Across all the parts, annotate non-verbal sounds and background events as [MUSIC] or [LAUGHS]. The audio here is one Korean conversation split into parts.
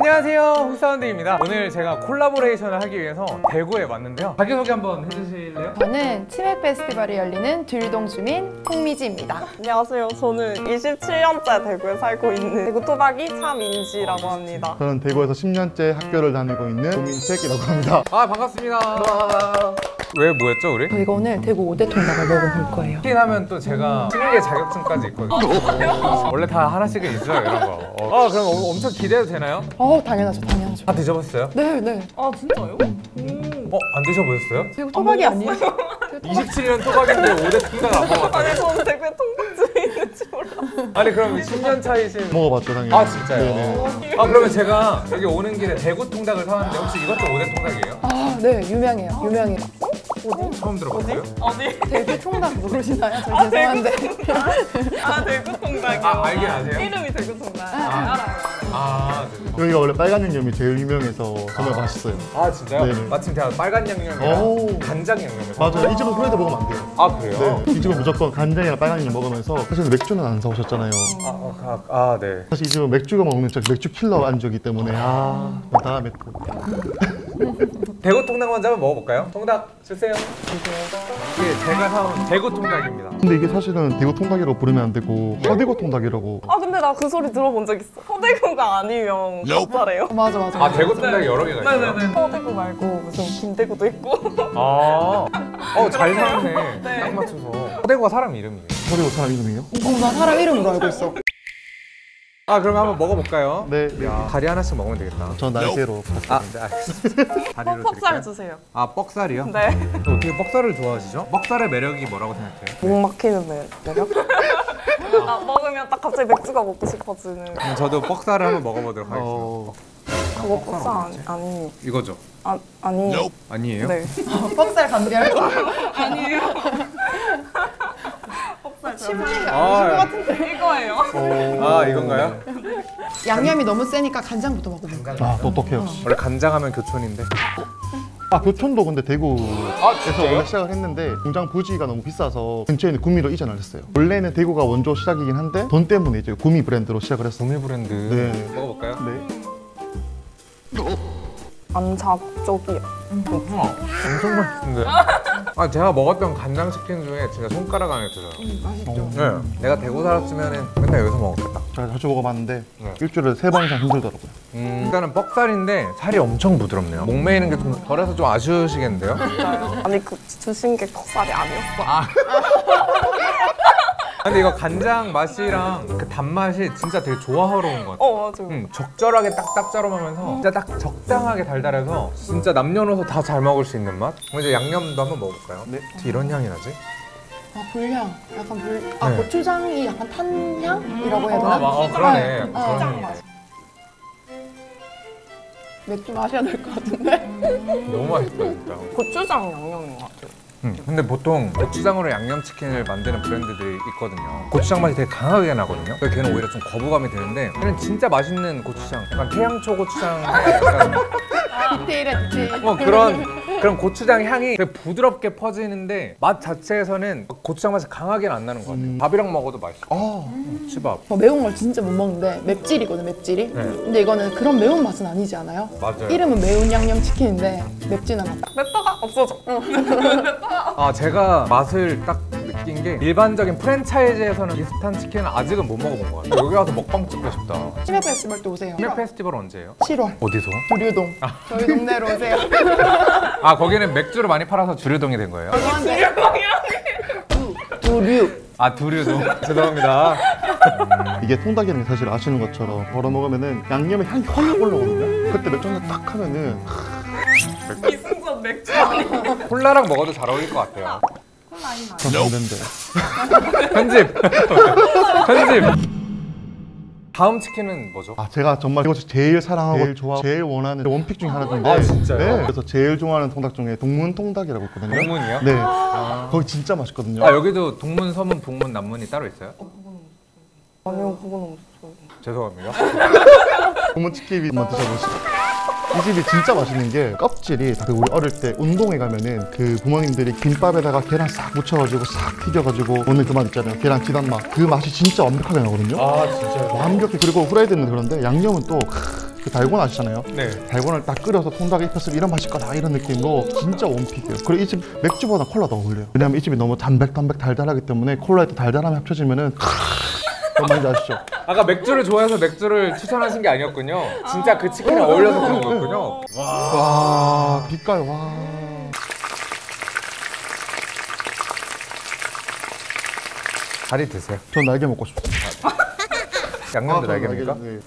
안녕하세요 홍사운드입니다 오늘 제가 콜라보레이션을 하기 위해서 대구에 왔는데요 자기소개 한번 해주실래요? 저는 치맥 페스티벌이 열리는 들동 주민 홍미지입니다. 안녕하세요. 저는 27년째 대구에 살고 있는 대구 토박이 차민지라고 합니다. 저는 대구에서 10년째 학교를 다니고 있는 조민책이라고 합니다. 아 반갑습니다 왜 뭐였죠 우리? 저희가 오늘 대구 5대 통닭을 먹어볼 거예요. 치킨 하면 또 제가 치맥의 자격증까지 있거든요 원래 다 하나씩은 있어요 이런 거 어, 그럼 어- 엄청 기대해도 되나요? 어, 당연하죠, 당연하죠. 다 드셔봤어요? 네, 네. 아 진짜요? 어? 안 드셔보셨어요? 대구 토박이 아니에요? 27년 [LAUGHS] 토박인데 5대 통닭 안 먹었다고요? 아니 저는 대구에 통닭집이 있는지 몰라. 아니 그럼 10년 차이신 먹어봤죠, 당연히. 아 진짜요? 네네. 아 그러면 제가 여기 오는 길에 대구 통닭을 사왔는데 혹시 이것도 5대 통닭이에요? 아, 네, 유명해요. 유명해요. 처음 들어봤어요? 어디? 대구 통닭 모르시나요? 저 죄송한데. 아 대구 통닭이요. 아, 알긴 아세요? 이름이 대구 통닭. 아. 알아요. 아, 네. 여기가 원래 빨간 양념이 제일 유명해서 정말 맛있어요. 아 진짜요? 네네. 마침 제가 빨간 양념이랑 오. 간장 양념을 맞아요. 이 집은 후레드 먹으면 안 돼요. 아 그래요? 네. 이 집은 무조건 간장이랑 빨간 양념 먹으면서 사실 맥주는 안 사오셨잖아요. 아, 아, 아, 아, 네. 사실 이 집은 맥주가 먹는 저 맥주 킬러 안주기 때문에 아 다음에 또 [LAUGHS] 대구 통닭 먼저 한번 먹어볼까요? 통닭 주세요. 이게 제가 사온 대구 통닭입니다. 근데 이게 사실은 대구 통닭이라고 부르면 안 되고 허대구 통닭이라고 아 근데 나 그 소리 들어본 적 있어. 허대구가 아니면 닭자래요. 맞아, 맞아. 아 대구 통닭이 여러 개가 있어요? 네네네. 허대구 말고 무슨 김대구도 있고. [LAUGHS] 아, 어잘 사왔네. 네. 딱 맞춰서. 호대구가 사람 이름이에요. 허대구 사람 이름이에요? 어, 나 사람 이름으로 알고 있어. 아 그럼 한번 먹어볼까요? 네. 야, 다리 하나씩 먹으면 되겠다. 전 날개로 아, 네, [LAUGHS] 알겠습니다. 다리로 퍽살 드릴까요? 주세요. 아 뻑살이요? 네. 어떻게 뻑살을 좋아하시죠? 뻑살의 매력이 뭐라고 생각해요? 목 막히는 매- 매력? [LAUGHS] 아 먹으면 딱 갑자기 맥주가 먹고 싶어지는. 그럼 저도 뻑살을 한번 먹어보도록 하겠습니다. 어, 그거 퍽살 아니, 아니. 이거죠? 아, 아니. 아니에요? 네. [LAUGHS] 뻑살 감별. 아니에요. 퍽살 침대가 아, 이 거예요. 아 이건가요? 양념이 너무 세니까 간장부터 먹어볼까요? 아 똑똑해요. 원래 간장하면 교촌인데. 아 교촌도 근데 대구에서 아? 원래 시작을 했는데 공장 부지가 너무 비싸서 근처에 있는 구미로 이전을 했어요. 원래는 대구가 원조 시작이긴 한데 돈 때문에 이제 구미 브랜드로 시작을 했어요. 구미 브랜드. 네. 먹어볼까요? 네. 안자 극적이야. 엄청 맛있는데. 아 제가 먹었던 간장 치킨 중에 진짜 손가락 안에 들어요. 맛있죠. 네. 내가 대구 살았으면은 맨날 여기서 먹었겠다. 제가 자주 먹어봤는데 네. 일주일에 세 번 이상 힘들더라고요. 음, 일단은 뻑살인데 살이 엄청 부드럽네요. 목매이는 게 좀 덜해서 좀 아쉬우시겠는데요? 아니 그 주신 게 퍽살이 아니었어. [LAUGHS] 근데 이거 간장 맛이랑 그 단맛이 진짜 되게 조화로운 것 같아요. 어 맞아. 음, 적절하게 딱 짭짤하면서 진짜 딱 적당하게 달달해서 진짜 남녀노소 다 잘 먹을 수 있는 맛? 그럼 이제 양념도 한번 먹어볼까요? 네. 어떻게 이런 향이 나지? 아, 불향. 약간 불. 아, 네. 고추장이 약간 탄향이라고 해야 되나? 아, 마- 어, 그러네. 어, 그런 어. 향이. 맥주 마셔야 될 것 같은데? 너무 맛있다 진짜. 고추장 양념인 것 같아요. 음, 근데 보통 고추장으로 양념치킨을 만드는 브랜드들이 있거든요. 고추장 맛이 되게 강하게 나거든요. 그래서 걔는 오히려 좀 거부감이 드는데 걔는 진짜 맛있는 고추장, 약간 태양초 고추장 약간 디테일해, 디테일. 뭐 그런 그런 고추장 향이 되게 부드럽게 퍼지는데 맛 자체에서는 고추장 맛이 강하게는 안 나는 것 같아요. 밥이랑 먹어도 맛있어. 아 치밥. 저 매운 걸 진짜 못 먹는데 맵찔이거든 맵찔이 네. 근데 이거는 그런 매운 맛은 아니지 않아요? 맞아요. 이름은 매운 양념 치킨인데 맵지는 않다 맵다가 없어져. 아 제가 맛을 딱 느낀 게 일반적인 프랜차이즈에서는 비슷한 치킨은 아직은 못 먹어본 것 같아요. 여기 와서 먹방 찍고 싶다. 치맥 페스티벌 때 오세요 치맥 페스티벌 언제예요? 7월 어디서? 두류동 저희 동네로 오세요 [LAUGHS] 아 거기는 맥주를 많이 팔아서 주류동이 된 거예요? 죄송한데 두류 아 두류동 [LAUGHS] 죄송합니다. 이게 통닭이라는 게 사실 아시는 것처럼 걸어 먹으면은 양념의 향이 확 올라오거든요. 그때 맥주 한잔 딱 하면은 이승선 맥주 아니. 콜라랑 먹어도 잘 어울릴 것 같아요. 그럼 안 된대. 편집 [LAUGHS] 편집. 다음 치킨은 뭐죠? 아 제가 정말 이것을 제일 사랑하고 제일 좋아 제일 원하는 원픽 중에 하나인데 아, 진짜요? 네. 그래서 제일 좋아하는 통닭 중에 동문 통닭이라고 있거든요. 동문이요? 네. 거기 진짜 맛있거든요. 아 여기도 동문, 서문, 북문, 남문이 따로 있어요? 아니요 그거는 없어요. 죄송합니다. [LAUGHS] 동문 치킨이 한번 드셔보시죠. 이 집이 진짜 맛있는 게 껍질이 그 우리 어릴 때 운동회 가면은 그 부모님들이 김밥에다가 계란 싹 묻혀가지고 싹 튀겨가지고 오늘 그 맛 있잖아요. 계란 지단 맛. 그 맛이 진짜 완벽하게 나거든요. 아 진짜요? 완벽히 그리고 후라이드는 그런데 양념은 또 크, 그 달고나 아시잖아요. 네. 달고나를 딱 끓여서 통닭에 입혔으면 이런 맛일 거다 이런 느낌으로 진짜 원픽이에요. 그리고 이 집 맥주보다 콜라도 어울려요. 왜냐면 이 집이 너무 담백담백 달달하기 때문에 콜라에 또 달달함이 합쳐지면은 뭔 말인지 아시죠? 아까 맥주를 좋아해서 맥주를 추천하신 게 아니었군요. 진짜 그 치킨에 어울려서 그런 거였군요. 와 빛깔 와. 다리 드세요. 전 날개 먹고 싶어요. 양념도 아, 날개입니까? 날개, 네.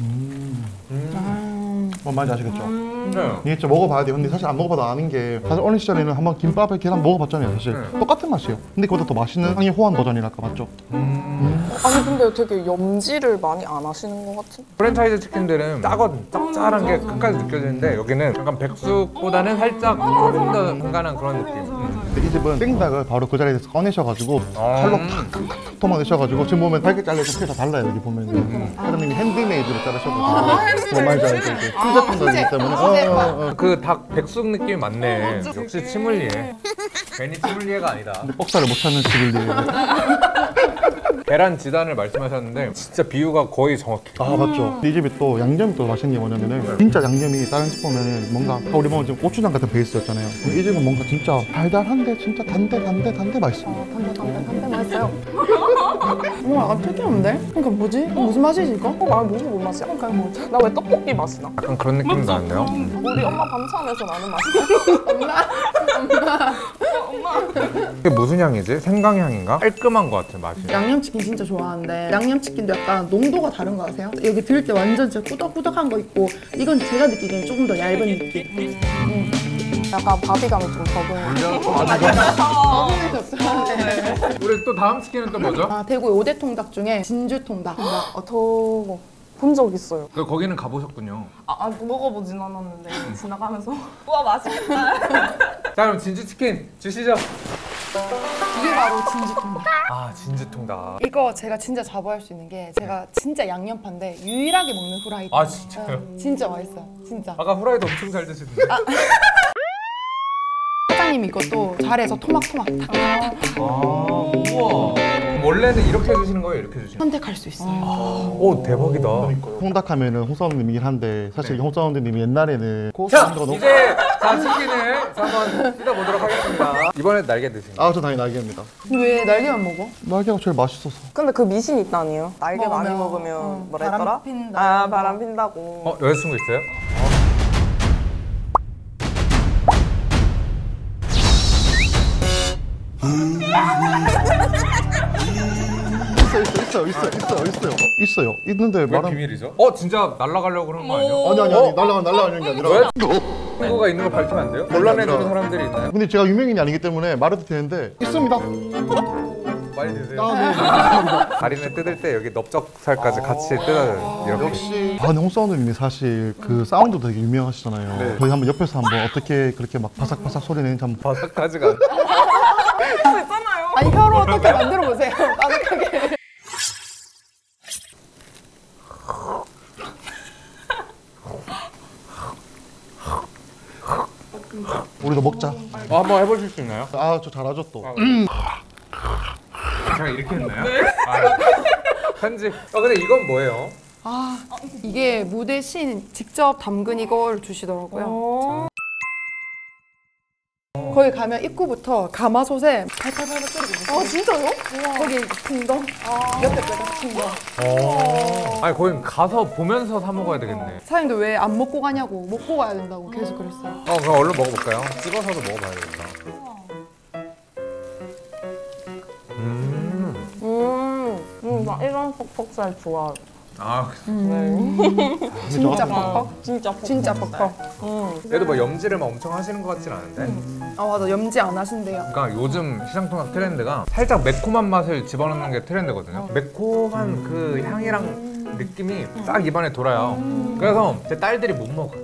음. 뭔 말인지 아시겠죠? 네. 이게 진짜 먹어봐야 돼요. 근데 사실 안 먹어봐도 아는 게 사실 어린 시절에는 한번 김밥에 계란 먹어봤잖아요. 사실 네. 똑같은 맛이에요. 근데 그보다 더 맛있는 상위 호환 버전이랄까 맞죠? 아니 근데 되게 염지를 많이 안 하시는 것 같은? 프랜차이즈 치킨들은 짜거든. 짭짤한 게 끝까지 느껴지는데 여기는 약간 백숙보다는 살짝 조금 더 간간한 그런 느낌. 음. 근데 이 집은 생닭을 바로 그 자리에서 꺼내셔가지고 아. 칼로 탁탁탁 토막내셔가지고 지금 보면 달걀 잘려서 크게 다 달라요 여기 보면 사장님이 핸드메이드로 자르셔가지고 뭔 말인지 알죠? 이게 수제통닭이기 때문에 어, 어, 어. 그 닭 백숙 느낌이 맞네. 역시 치물리에. 괜히 치물리에가 아니다. 뻑살을 못 찾는 위해 [LAUGHS] 계란 지단을 말씀하셨는데 진짜 비유가 거의 정확해. 아 맞죠. 이 집이 또 양념이 또 맛있는 게 뭐냐면은 진짜 양념이 다른 집 보면은 뭔가 우리 먹은 지금 고추장 같은 베이스였잖아요. 이 집은 뭔가 진짜 달달한데 진짜 단데 단데 단데 맛있어 담배 담배 담배 맛있어요. 뭔가 약간 특이한데? 그러니까 뭐지? 무슨 맛이지 이거? 어, 나 너무 못 맛이야. 그러니까 뭐지? 나 왜 떡볶이 맛이 나? 약간 그런 느낌도 나는데요. 우리 엄마 반찬에서 나는 맛이 이게 무슨 향이지? 생강향인가? 깔끔한 것 같아 맛이. 양념치킨 진짜 좋아하는데 양념치킨도 약간 농도가 다른 거 아세요? 여기 들때 완전 진짜 꾸덕꾸덕한 거 있고 이건 제가 느끼기엔 조금 더 얇은 느낌. 약간 바디감이 좀 적은. [LAUGHS] 우리 또 다음 치킨은 또 뭐죠? 아 대구 5대 통닭 중에 진주 통닭. 어, 저본적 있어요. 그 거기는 가보셨군요. 아, 아, 먹어보진 않았는데 지나가면서 [LAUGHS] 우와 맛있겠다. [LAUGHS] 자 그럼 진주 치킨 주시죠. 이게 바로 진주 통닭. 아 진주 통닭. 이거 제가 진짜 자부할 수 있는 게 제가 진짜 양념파인데 유일하게 먹는 후라이드. 아 진짜요? 응, 진짜 맛있어요. 진짜. 아까 후라이도 엄청 잘 드시던데. 사장님이 이것도 잘해서 토막토막 다아 우와. 원래는 이렇게 해주시는 거예요? 이렇게 해주시는 선택할 수 있어요. 거예요? 오 대박이다. 홍닭 하면은 홍사원님이긴 한데 사실 네. 홍사원님이 옛날에는 그자 사운드가 너무 이제 자 치킨을 자, 한번 뜯어보도록 하겠습니다. 이번에 날개 드시는 거. 아저 당연히 날개입니다 근데 왜 날개만 먹어? 날개가 제일 맛있어서 근데 그 미신 있다니요. 날개 많이 먹으면, 먹으면 응, 뭐라 바람 했더라? 핀다. 아 바람 핀다고. 어 여자친구 있어요? 있 있어 있어 있어 있어요 있어요 있어요 있는데 왜 말은 비밀이죠? 어 진짜 날아가려고 그런 거 아니에요? 아니 아니 아니 날라가 날라가는 게 아니라 왜? 친구가 있는 걸 밝히면 안 돼요? 곤란해지는 사람들이 있나요? 근데 제가 유명인이 아니기 때문에 말해도 되는데 있습니다 많이 드세요. 아, 네. [LAUGHS] 뜯을 때 여기 넓적살까지 같이 뜯어요. 이렇게. 역시 아 홍사원님이 사실 그 사운드도 되게 유명하시잖아요 네. 저희 한번 옆에서 한번 어떻게 그렇게 막 바삭바삭 소리 내는지 한번 바삭하지가 않 [LAUGHS] 아. 아니 혀로 어떻게 만들어 보세요. 바삭하게. 우리도 먹자 어, 한번 해보실 수 있나요? 아 저 잘하죠 또 제가 이렇게 했나요? 아, 편집. 어 근데 이건 뭐예요? 아 이게 무대 신 직접 담근 이걸 주시더라고요. 어. 거기 가면 입구부터 가마솥에 팔팔팔팔 끓이고 있어요. 아 진짜요? 거기 풍덩 옆에 빼가 풍덩. 어. 아니 거긴 가서 보면서 사 먹어야 되겠네. 사장님도 왜 안 먹고 가냐고 먹고 가야 된다고 계속 그랬어요. 어 그럼 얼른 먹어볼까요? 찍어서도 먹어봐야 겠다. 음. 음, 음, 나 이런 퍽퍽살 좋아. 아 네. 진짜. 퍽퍽. 진짜 퍽퍽. 진짜 퍽퍽. 음. 그래도 뭐 염지를 막 엄청 하시는 것 같진 않은데. 아 맞아 염지 안 하신대요. 그러니까 요즘 시장통닭 트렌드가 살짝 매콤한 맛을 집어넣는 게 트렌드거든요. 매콤한 그 향이랑 느낌이 딱 입안에 돌아요. 그래서 제 딸들이 못 먹어.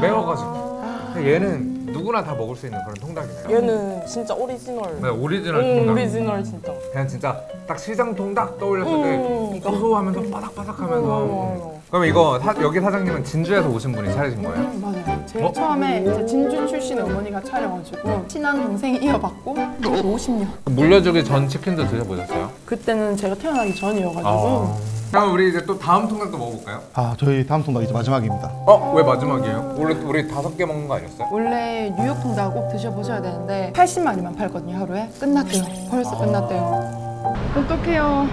매워가지고. 근데 얘는 누구나 다 먹을 수 있는 그런 통닭이네요. 얘는 진짜 오리지널. 네, 오리지널 음, 통닭. 오리지널 진짜. 그냥 진짜 딱 시장 통닭 떠올렸을 때 음. 고소하면서 바삭바삭하면서. 음. 그럼 이거 사- 여기 사장님은 진주에서 오신 분이 차리신 거예요? 음, 맞아요. 제일 어? 처음에 이제 진주 출신 어머니가 차려가지고 친한 동생이 이어받고 50년. 물려주기 전 치킨도 드셔보셨어요? 그때는 제가 태어나기 전이어가지고 아. 그럼 우리 이제 또 다음 통닭도 먹어볼까요? 아 저희 다음 통닭 이제 마지막입니다. 어? 왜 마지막이에요? 원래 우리 다섯 개 먹는 거 아니었어요? 원래 뉴욕 통닭 꼭 드셔보셔야 되는데 80마리만 팔거든요 하루에 끝났대요 벌써 끝났대요 어떡해요.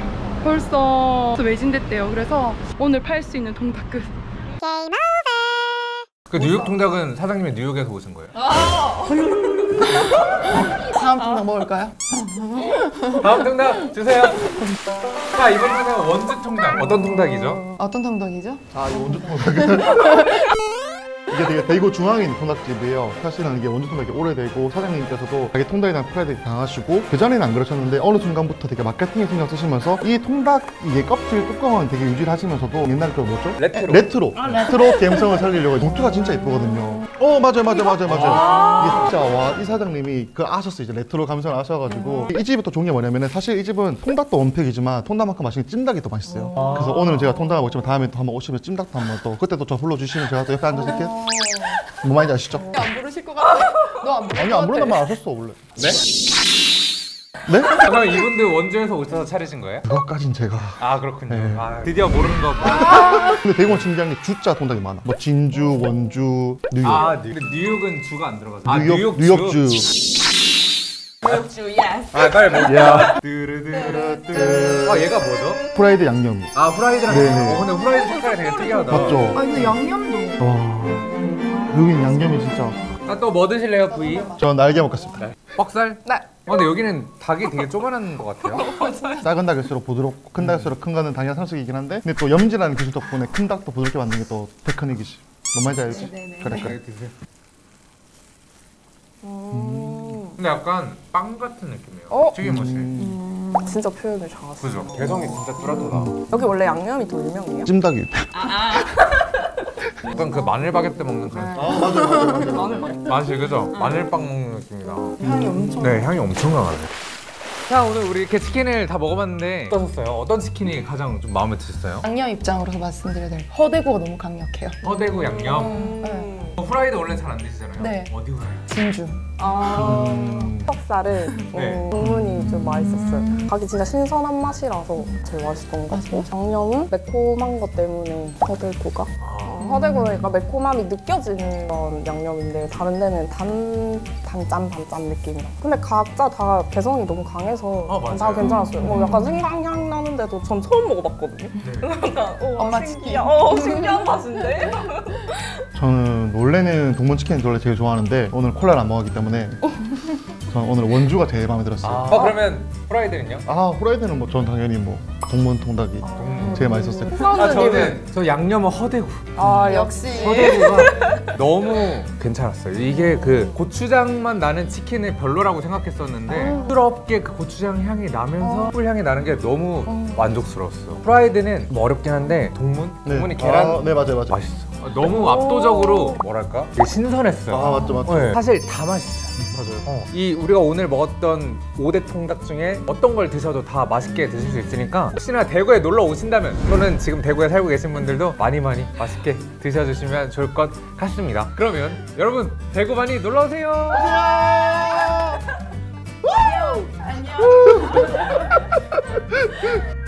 벌써 매진됐대요. 그래서 오늘 팔 수 있는 통닭 끝. 그 뉴욕 통닭은 사장님이 뉴욕에서 오신 거예요? 다음 통닭 먹을까요? 다음 통닭 주세요. 자 이번 통닭은 원주 통닭. 어떤 통닭이죠? 어떤 통닭이죠? 아 이거 원주 통닭. [LAUGHS] 이게 되게 대구 중앙에 있는 통닭집이에요. 사실은 이게 원주 통닭이 오래되고 사장님께서도 자기 통닭에 대한 프라이드 강하시고 그 전에는 안 그러셨는데 어느 순간부터 되게 마케팅에 신경 쓰시면서 이 통닭 이게 껍질 뚜껑은 되게 유지를 하시면서도 옛날 그 뭐죠? 레트로. 레트로. 레트로 감성을 살리려고 봉투가 진짜 예쁘거든요. 어 맞아요 맞아요 맞아요 맞아요. 이게 진짜 와 이 사장님이 그 아셨어요 이제 레트로 감성을 아셔가지고 이 집의 또 종이 뭐냐면은 사실 이 집은 통닭도 one pick이지만 통닭만큼 맛있는 찜닭이 또 맛있어요. 그래서 오늘 제가 통닭을 먹지만 다음에 또 한번 오시면 찜닭도 한번 또 그때 또 저 불러주시면 제가 또 옆에 앉아서 이렇게 뭐 많이 아시죠? 안 부르실 것 같아 너안 부를 아니 것 안 부른단 말 아셨어 원래. 네? 네? 아, 그럼 이분들 원주에서 오셔서 차리신 거예요? 그것까진 제가. 아 그렇군요. 네. 아, 드디어 모르는 거. 뭐. 근데 대구는 신기한 게 주자 통닭이 많아. 뭐 진주, 원주, 뉴욕. 아 뉴, 뉴욕은 주가 안 들어가죠. 아 뉴욕, 뉴욕, 뉴욕주. 아 빨리 먹자. 야. 드르드르드. 아 얘가 뭐죠? 프라이드 양념. 아 후라이드랑. 네네. 어 근데 후라이드 색깔이 되게 특이하다. 맞죠? 아 근데 양념도 와. 여긴 양념이 진짜. 아 또 뭐 드실래요 부위? 저 날개 먹겠습니다. 퍽살? 네. 어, 근데 여기는 닭이 되게 조그만한 것 같아요. [LAUGHS] 작은 닭일수록 부드럽고 큰 닭일수록 큰 거는 당연한 상식이긴 한데 근데 또 염지라는 기술 덕분에 큰 닭도 부드럽게 만드는 게또 테크닉이지. 뭔 말인지 알지? 그래 그래. 네, 드세요. 음. 근데 약간 빵 같은 느낌이에요. 어? 튀김옷이. 음, 진짜 표현을 잘하시네. 그죠? 개성이 진짜 뚜렷하다. 여기 원래 양념이 더 유명해요? 찜닭이. 약간 그 마늘 바게트 먹는 그런 아 맞아 맞아 맞아. 맛 맛이 그죠? 마늘빵 먹는 느낌이다. 향이 엄청. 네, 향이 엄청 강하네. 자, 오늘 우리 이렇게 치킨을 다 먹어봤는데 어떠셨어요? 어떤 치킨이 가장 좀 마음에 드셨어요? 양념 입장으로서 말씀드려야 될 허대구가 너무 강력해요 허대구 양념. 음. 어, 후라이드 원래 잘 안 드시잖아요. 네. 어디 후라이드? 진주 아. 음. 닭살을 네. 국물이 좀 맛있었어요. 닭이 진짜 신선한 맛이라서 제일 맛있던 것 같고 양념은 매콤한 것 때문에 허대구가 아, 어, 허대구는 약간 매콤함이 느껴지는 그런 양념인데 다른 데는 단, 단짠 단짠 느낌이라 근데 각자 다 개성이 너무 강해서 어, 맞아요. 다 괜찮았어요. 어, 약간 생강향 나는데도 전 처음 먹어봤거든요. 네. [LAUGHS] 약간 어, 엄마 신기한, 어, 신기한 맛인데? [LAUGHS] 저는 원래는 동문치킨 원래 제일 좋아하는데 오늘 콜라를 안 먹었기 때문에 저는 오늘 원주가 제일 마음에 들었어요. 아, 어, 그러면 후라이드는요? 아 후라이드는 뭐 전 당연히 뭐 동문 통닭이 제일 맛있었어요. 아, 저는 저 양념은 허대구. 아, 역시 허대구가 너무 괜찮았어요. 이게 그 고추장만 나는 치킨을 별로라고 생각했었는데 부드럽게 그 고추장 향이 나면서 꿀 향이 나는 게 너무 만족스러웠어요. 프라이드는 좀 어렵긴 한데 동문? 동문이 계란 아, 네 맞아요 맞아요. 맛있어. 너무 압도적으로 뭐랄까? 되게 신선했어요. 아 맞죠 맞죠. 네. 사실 다 맛있어요. 맞아요. 어, 이 우리가 오늘 먹었던 5대 통닭 중에 어떤 걸 드셔도 다 맛있게 드실 수 있으니까 혹시나 대구에 놀러 오신다면 또는 지금 대구에 살고 계신 분들도 많이 많이 맛있게 드셔주시면 좋을 것 같습니다. 그러면 여러분 대구 많이 놀러 오세요. 안녕 [LAUGHS]